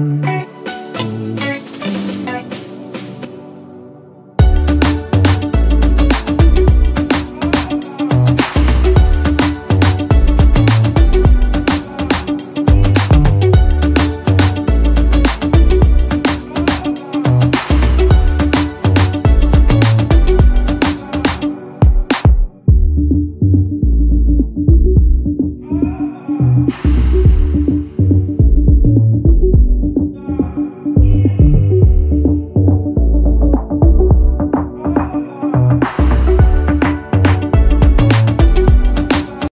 home.